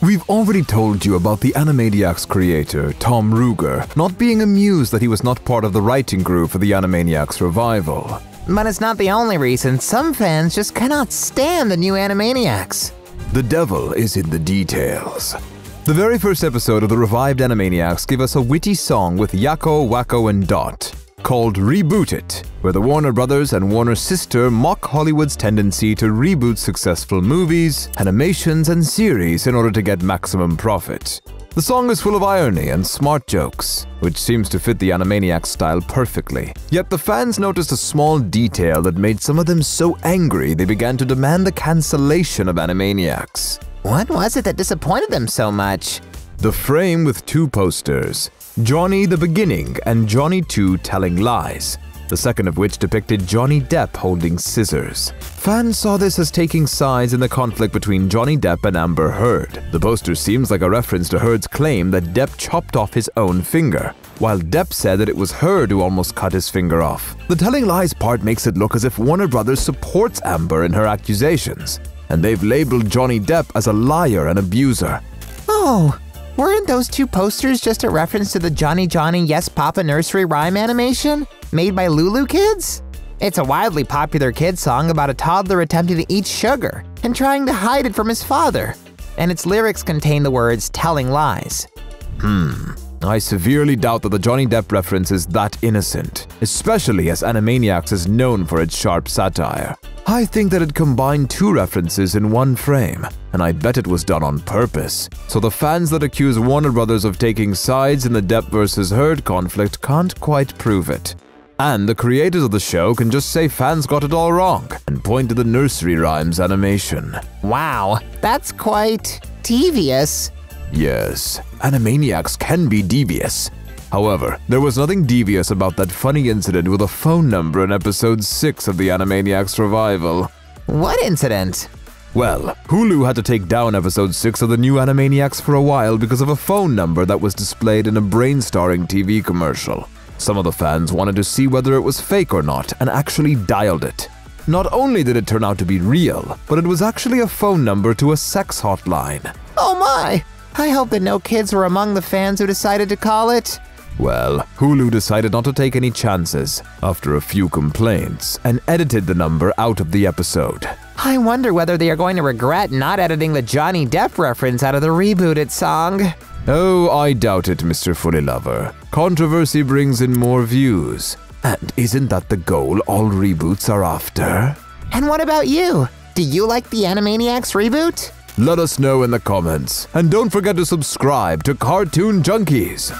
We've already told you about the Animaniacs creator, Tom Ruegger, not being amused that he was not part of the writing group for the Animaniacs revival. But it's not the only reason. Some fans just cannot stand the new Animaniacs. The devil is in the details. The very first episode of the revived Animaniacs gave us a witty song with Yakko, Wakko, and Dot called Reboot It, where the Warner Brothers and Warner Sister mock Hollywood's tendency to reboot successful movies, animations, and series in order to get maximum profit. The song is full of irony and smart jokes, which seems to fit the Animaniacs style perfectly. Yet the fans noticed a small detail that made some of them so angry they began to demand the cancellation of Animaniacs. What was it that disappointed them so much? The frame with two posters Johnny the Beginning and Johnny 2 Telling Lies, the second of which depicted Johnny Depp holding scissors. Fans saw this as taking sides in the conflict between Johnny Depp and Amber Heard. The poster seems like a reference to Heard's claim that Depp chopped off his own finger, while Depp said that it was Heard who almost cut his finger off. The telling lies part makes it look as if Warner Brothers supports Amber in her accusations, and they've labeled Johnny Depp as a liar and abuser. Oh, Weren't those two posters just a reference to the Johnny Johnny Yes Papa nursery rhyme animation made by LooLoo Kids? It's a wildly popular kids song about a toddler attempting to eat sugar and trying to hide it from his father, and its lyrics contain the words telling lies. Hmm. I severely doubt that the Johnny Depp reference is that innocent, especially as Animaniacs is known for its sharp satire. I think that it combined two references in one frame, and I bet it was done on purpose. So the fans that accuse Warner Brothers of taking sides in the Depp versus Heard conflict can't quite prove it. And the creators of the show can just say fans got it all wrong and point to the nursery rhymes animation. Wow, that's quite devious. Yes, Animaniacs can be devious, However, there was nothing devious about that funny incident with a phone number in episode 6 of the Animaniacs revival. What incident? Well, Hulu had to take down episode 6 of the new Animaniacs for a while because of a phone number that was displayed in a brainstorming TV commercial. Some of the fans wanted to see whether it was fake or not and actually dialed it. Not only did it turn out to be real, but it was actually a phone number to a sex hotline. Oh my! I hope that no kids were among the fans who decided to call it well, Hulu decided not to take any chances after a few complaints and edited the number out of the episode. I wonder whether they are going to regret not editing the Johnny Depp reference out of the rebooted song. Oh, I doubt it, Mr. Fullylover. Controversy brings in more views. And isn't that the goal all reboots are after? And what about you? Do you like the Animaniacs reboot? Let us know in the comments. And don't forget to subscribe to Cartoon Junkies.